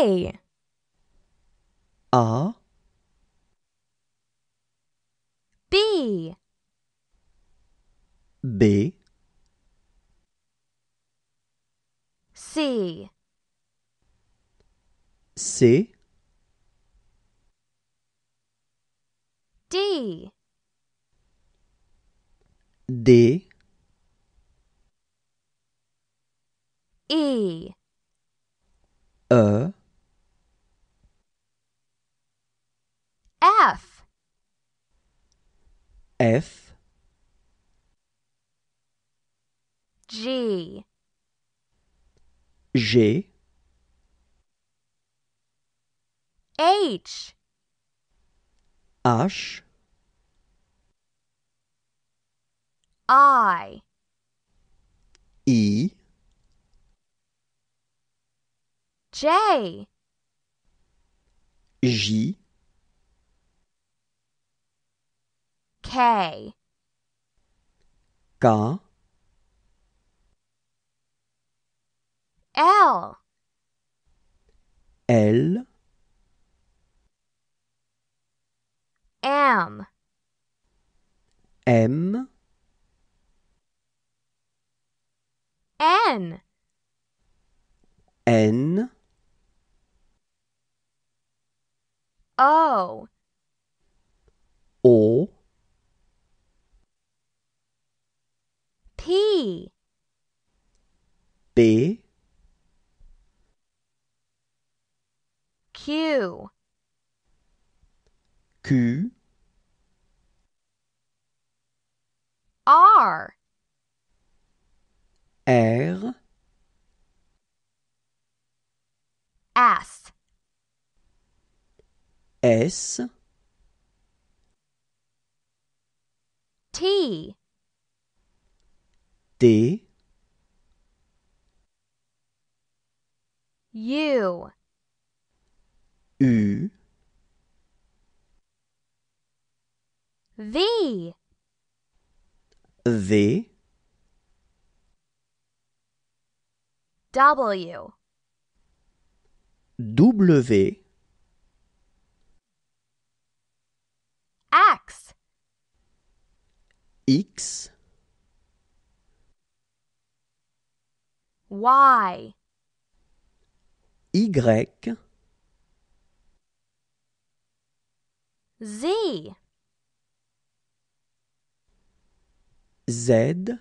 A. A, B. B, C. C, D. D, E. E, F F, G. G, H. H, I. I, J. J, K K, L. L, M. M, N. N, O. O, P, Q. Q, R. R, S. S, T T, U. U, V. V, W. W, X. X, Y Y, Z. Z,